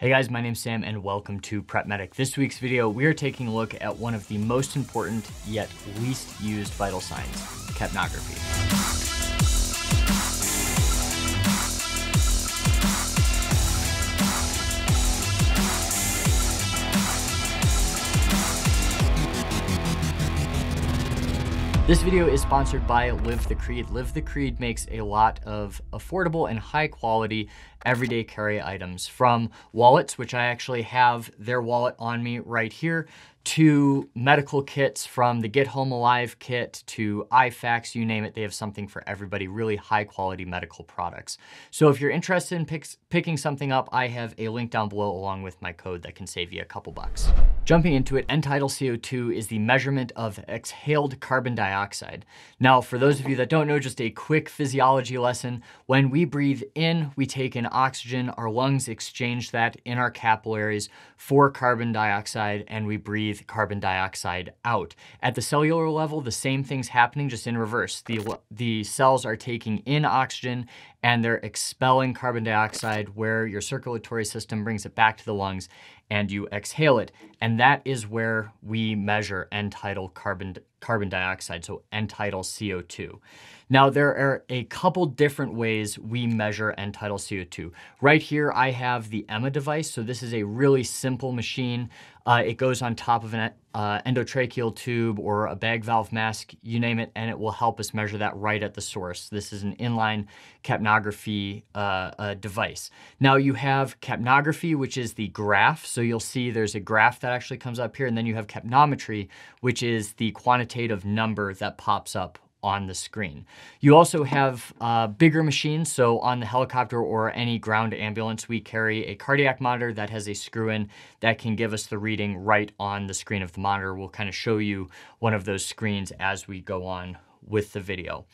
Hey guys, my name's Sam and welcome to Prep Medic. This week's video, we are taking a look at one of the most important yet least used vital signs, capnography. This video is sponsored by Live the Creed. Live the Creed makes a lot of affordable and high quality everyday carry items from wallets, which I actually have their wallet on me right here, to medical kits from the Get Home Alive kit to IFAKs, you name it, they have something for everybody, really high quality medical products. So if you're interested in pick, picking something up, I have a link down below along with my code that can save you a couple bucks. Jumping into it, end-tidal CO2 is the measurement of exhaled carbon dioxide. Now, for those of you that don't know, just a quick physiology lesson, when we breathe in, we take in oxygen, our lungs exchange that in our capillaries for carbon dioxide, and we breathe breathe carbon dioxide out. At the cellular level, the same thing's happening just in reverse. The, the cells are taking in oxygen and they're expelling carbon dioxide where your circulatory system brings it back to the lungs and you exhale it. And that is where we measure end-tidal carbon, carbon dioxide, so end-tidal CO2. Now, there are a couple different ways we measure end-tidal CO2. Right here, I have the EMMA device. So this is a really simple machine. Uh, it goes on top of an uh, endotracheal tube or a bag valve mask, you name it, and it will help us measure that right at the source. This is an inline capnography uh, uh, device. Now you have capnography, which is the graph. So you'll see there's a graph that actually comes up here, and then you have capnometry, which is the quantitative number that pops up on the screen. You also have uh, bigger machines. So on the helicopter or any ground ambulance, we carry a cardiac monitor that has a screw in that can give us the reading right on the screen of the monitor. We'll kind of show you one of those screens as we go on with the video.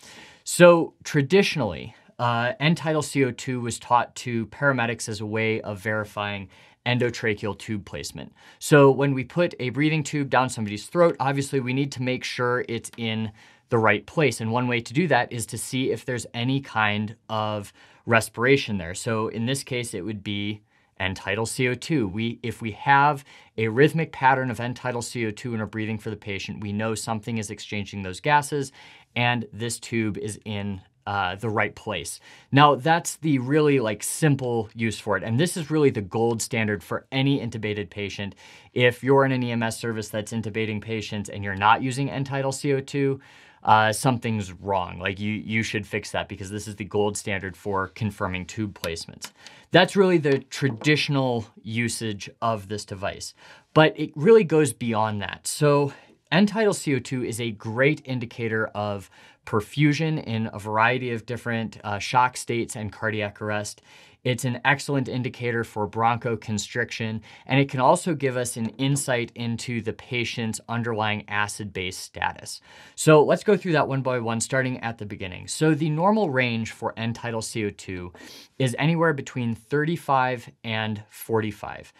So traditionally, uh, end-tidal CO2 was taught to paramedics as a way of verifying endotracheal tube placement. So when we put a breathing tube down somebody's throat, obviously we need to make sure it's in the right place. And one way to do that is to see if there's any kind of respiration there. So in this case, it would be end-tidal CO2. We, if we have a rhythmic pattern of end-tidal CO2 in our breathing for the patient, we know something is exchanging those gases and this tube is in uh, the right place. Now that's the really like simple use for it. And this is really the gold standard for any intubated patient. If you're in an EMS service that's intubating patients and you're not using end-tidal CO2, uh, something's wrong. Like you, you should fix that because this is the gold standard for confirming tube placements. That's really the traditional usage of this device, but it really goes beyond that. So end-tidal CO2 is a great indicator of perfusion in a variety of different uh, shock states and cardiac arrest. It's an excellent indicator for bronchoconstriction, and it can also give us an insight into the patient's underlying acid-base status. So let's go through that one by one, starting at the beginning. So the normal range for end-tidal CO2 is anywhere between 35 and 45.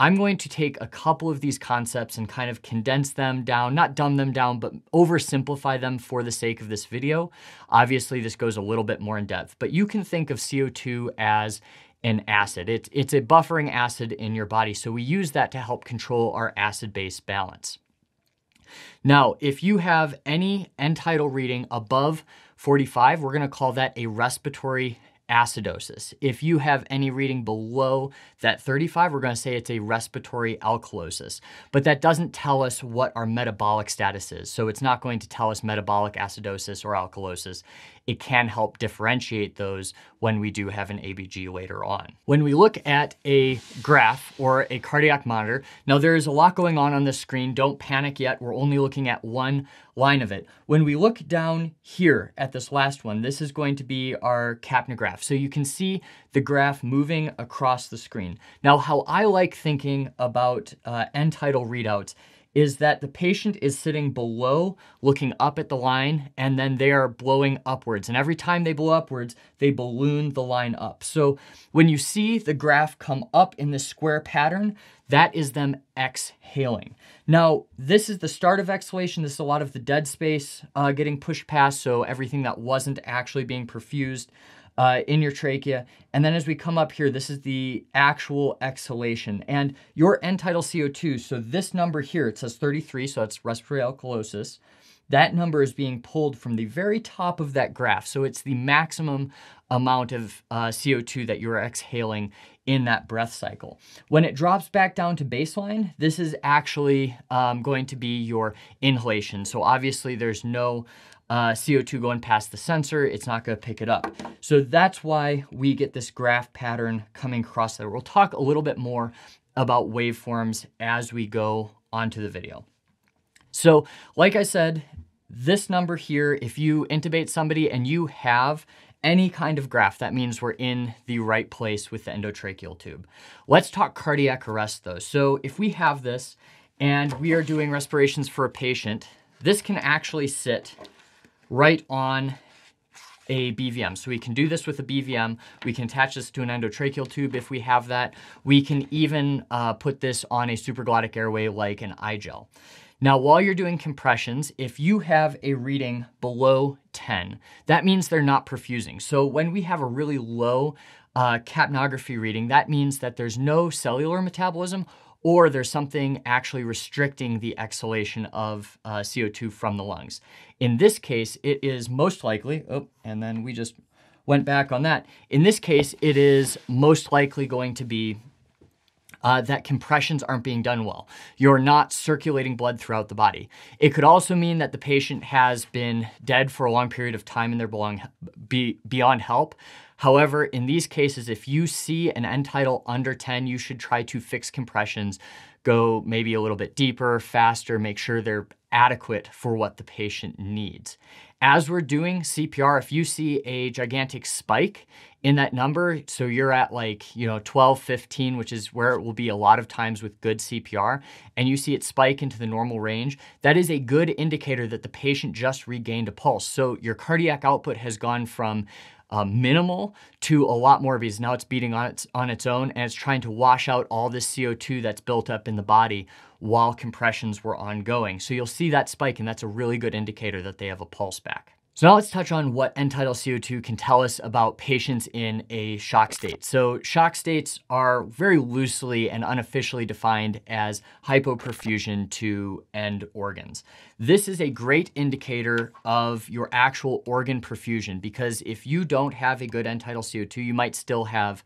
I'm going to take a couple of these concepts and kind of condense them down, not dumb them down, but oversimplify them for the sake of this video. Obviously, this goes a little bit more in depth, but you can think of CO2 as an acid. It's, it's a buffering acid in your body, so we use that to help control our acid-base balance. Now, if you have any end-tidal reading above 45, we're gonna call that a respiratory acidosis. If you have any reading below that 35, we're going to say it's a respiratory alkalosis. But that doesn't tell us what our metabolic status is. So it's not going to tell us metabolic acidosis or alkalosis it can help differentiate those when we do have an ABG later on. When we look at a graph or a cardiac monitor, now there's a lot going on on this screen. Don't panic yet. We're only looking at one line of it. When we look down here at this last one, this is going to be our capnograph. So you can see the graph moving across the screen. Now, how I like thinking about uh, end-tidal readouts is that the patient is sitting below, looking up at the line, and then they are blowing upwards. And every time they blow upwards, they balloon the line up. So when you see the graph come up in this square pattern, that is them exhaling. Now, this is the start of exhalation. This is a lot of the dead space uh, getting pushed past, so everything that wasn't actually being perfused uh, in your trachea. And then as we come up here, this is the actual exhalation. And your end tidal CO2, so this number here, it says 33, so that's respiratory alkalosis. That number is being pulled from the very top of that graph. So it's the maximum amount of uh, CO2 that you're exhaling in that breath cycle. When it drops back down to baseline, this is actually um, going to be your inhalation. So obviously there's no uh, CO2 going past the sensor, it's not gonna pick it up. So that's why we get this graph pattern coming across there. We'll talk a little bit more about waveforms as we go onto the video. So like I said, this number here, if you intubate somebody and you have any kind of graph, that means we're in the right place with the endotracheal tube. Let's talk cardiac arrest though. So if we have this and we are doing respirations for a patient, this can actually sit right on a BVM. So we can do this with a BVM. We can attach this to an endotracheal tube if we have that. We can even uh, put this on a supraglottic airway like an i-gel. Now, while you're doing compressions, if you have a reading below 10, that means they're not perfusing. So when we have a really low uh, capnography reading, that means that there's no cellular metabolism or there's something actually restricting the exhalation of uh, CO2 from the lungs. In this case, it is most likely, oh, and then we just went back on that. In this case, it is most likely going to be uh, that compressions aren't being done well. You're not circulating blood throughout the body. It could also mean that the patient has been dead for a long period of time and they're belong, be, beyond help. However, in these cases, if you see an end tidal under 10, you should try to fix compressions, go maybe a little bit deeper, faster, make sure they're adequate for what the patient needs. As we're doing CPR, if you see a gigantic spike in that number, so you're at like, you know, 12, 15, which is where it will be a lot of times with good CPR, and you see it spike into the normal range, that is a good indicator that the patient just regained a pulse. So your cardiac output has gone from uh, minimal to a lot more because now it's beating on its on its own and it's trying to wash out all this CO2 that's built up in the body while compressions were ongoing. So you'll see that spike and that's a really good indicator that they have a pulse back. So now let's touch on what end-tidal CO2 can tell us about patients in a shock state. So shock states are very loosely and unofficially defined as hypoperfusion to end organs. This is a great indicator of your actual organ perfusion because if you don't have a good end-tidal CO2, you might still have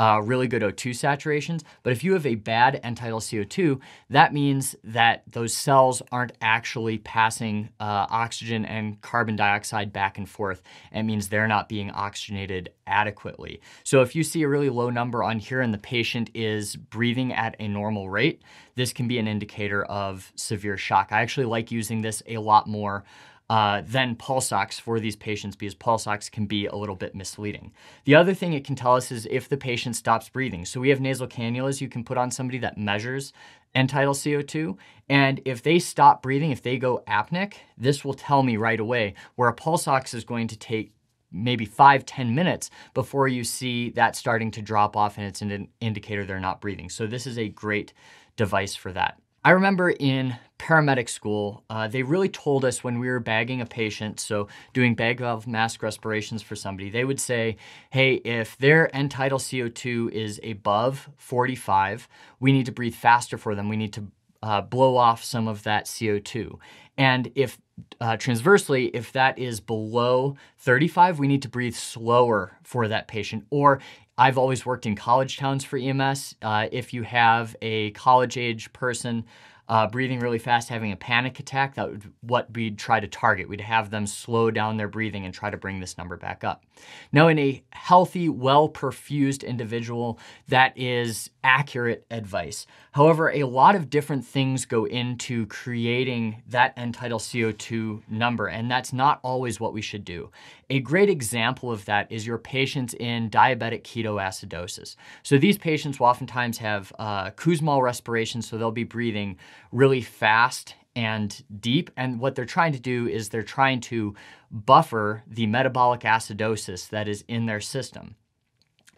uh, really good O2 saturations. But if you have a bad end-tidal CO2, that means that those cells aren't actually passing uh, oxygen and carbon dioxide back and forth. It means they're not being oxygenated adequately. So if you see a really low number on here and the patient is breathing at a normal rate, this can be an indicator of severe shock. I actually like using this a lot more uh, than pulse ox for these patients because pulse ox can be a little bit misleading. The other thing it can tell us is if the patient stops breathing. So we have nasal cannulas you can put on somebody that measures end-tidal CO2. And if they stop breathing, if they go apneic, this will tell me right away where a pulse ox is going to take maybe five, 10 minutes before you see that starting to drop off and it's an indicator they're not breathing. So this is a great device for that. I remember in paramedic school, uh, they really told us when we were bagging a patient, so doing bag valve mask respirations for somebody, they would say, hey, if their end tidal CO2 is above 45, we need to breathe faster for them. We need to uh, blow off some of that CO2. And if uh, transversely, if that is below 35, we need to breathe slower for that patient. Or I've always worked in college towns for EMS. Uh, if you have a college age person uh, breathing really fast, having a panic attack, that would what we'd try to target. We'd have them slow down their breathing and try to bring this number back up. Now, in a healthy, well-perfused individual, that is accurate advice. However, a lot of different things go into creating that end-tidal CO2 number, and that's not always what we should do. A great example of that is your patients in diabetic ketoacidosis. So these patients will oftentimes have uh, Kussmaul respiration, so they'll be breathing really fast and deep. And what they're trying to do is they're trying to buffer the metabolic acidosis that is in their system.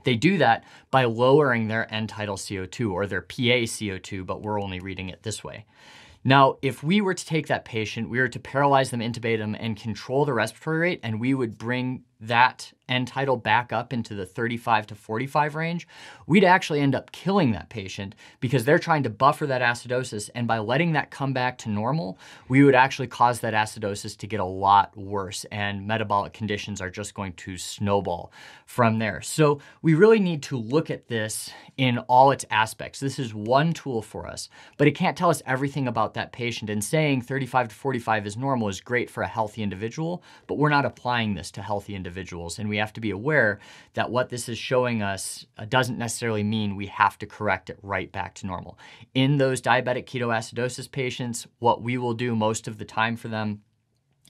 They do that by lowering their end-tidal CO2 or their PA CO2, but we're only reading it this way. Now, if we were to take that patient, we were to paralyze them, intubate them, and control the respiratory rate, and we would bring that end tidal back up into the 35 to 45 range, we'd actually end up killing that patient because they're trying to buffer that acidosis. And by letting that come back to normal, we would actually cause that acidosis to get a lot worse and metabolic conditions are just going to snowball from there. So we really need to look at this in all its aspects. This is one tool for us, but it can't tell us everything about that patient. And saying 35 to 45 is normal is great for a healthy individual, but we're not applying this to healthy individuals. And we have to be aware that what this is showing us uh, doesn't necessarily mean we have to correct it right back to normal. In those diabetic ketoacidosis patients, what we will do most of the time for them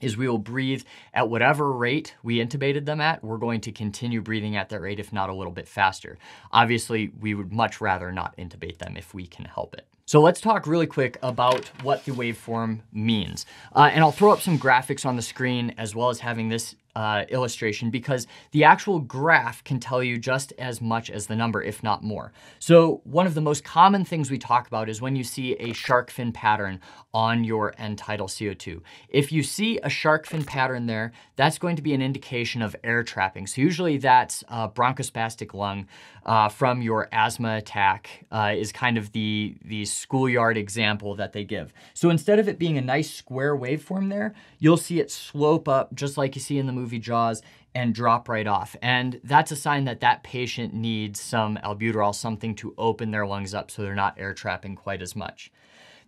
is we will breathe at whatever rate we intubated them at. We're going to continue breathing at that rate, if not a little bit faster. Obviously, we would much rather not intubate them if we can help it. So let's talk really quick about what the waveform means. Uh, and I'll throw up some graphics on the screen as well as having this uh, illustration because the actual graph can tell you just as much as the number, if not more. So one of the most common things we talk about is when you see a shark fin pattern on your end tidal CO2. If you see a shark fin pattern there, that's going to be an indication of air trapping. So usually that's a bronchospastic lung uh, from your asthma attack uh, is kind of the, the schoolyard example that they give. So instead of it being a nice square waveform there, you'll see it slope up just like you see in the movie movie Jaws and drop right off. And that's a sign that that patient needs some albuterol, something to open their lungs up so they're not air trapping quite as much.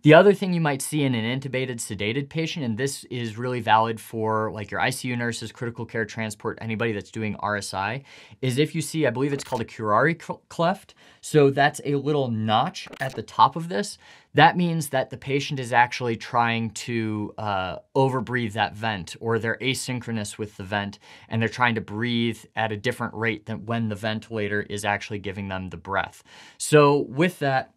The other thing you might see in an intubated, sedated patient, and this is really valid for like your ICU nurses, critical care transport, anybody that's doing RSI, is if you see, I believe it's called a Curare cleft. So that's a little notch at the top of this. That means that the patient is actually trying to uh, overbreathe that vent or they're asynchronous with the vent and they're trying to breathe at a different rate than when the ventilator is actually giving them the breath. So with that,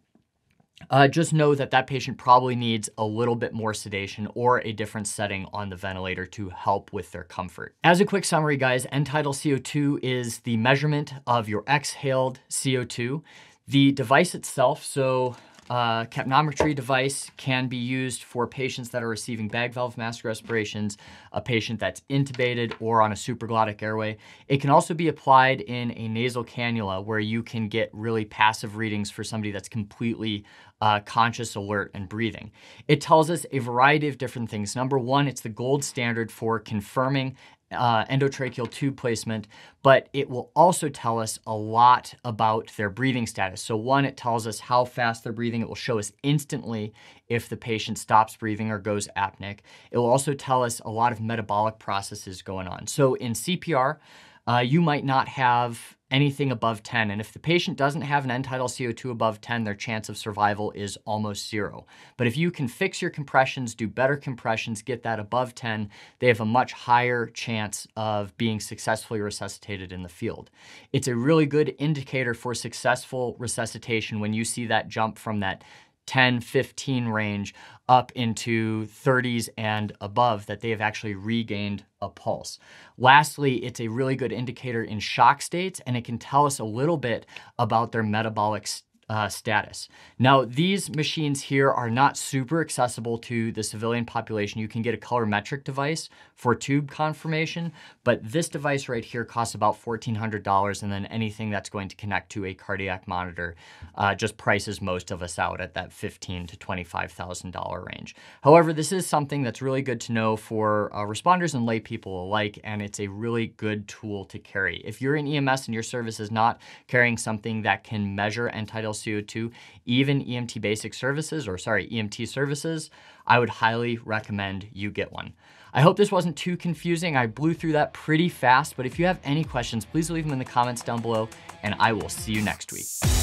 uh, just know that that patient probably needs a little bit more sedation or a different setting on the ventilator to help with their comfort. As a quick summary, guys, end tidal CO2 is the measurement of your exhaled CO2. The device itself, so uh, capnometry device can be used for patients that are receiving bag valve mask respirations, a patient that's intubated or on a supraglottic airway. It can also be applied in a nasal cannula where you can get really passive readings for somebody that's completely uh, conscious, alert, and breathing. It tells us a variety of different things. Number one, it's the gold standard for confirming uh, endotracheal tube placement, but it will also tell us a lot about their breathing status. So one, it tells us how fast they're breathing. It will show us instantly if the patient stops breathing or goes apneic. It will also tell us a lot of metabolic processes going on. So in CPR, uh, you might not have anything above 10. And if the patient doesn't have an end tidal CO2 above 10, their chance of survival is almost zero. But if you can fix your compressions, do better compressions, get that above 10, they have a much higher chance of being successfully resuscitated in the field. It's a really good indicator for successful resuscitation when you see that jump from that 10, 15 range up into 30s and above that they have actually regained a pulse. Lastly, it's a really good indicator in shock states and it can tell us a little bit about their metabolic uh, status. Now, these machines here are not super accessible to the civilian population. You can get a colorimetric device for tube confirmation, but this device right here costs about $1,400 and then anything that's going to connect to a cardiac monitor uh, just prices most of us out at that $15,000 to $25,000 range. However, this is something that's really good to know for uh, responders and lay people alike, and it's a really good tool to carry. If you're in EMS and your service is not carrying something that can measure end tidal CO2, even EMT basic services, or sorry, EMT services, I would highly recommend you get one. I hope this wasn't too confusing. I blew through that pretty fast, but if you have any questions, please leave them in the comments down below, and I will see you next week.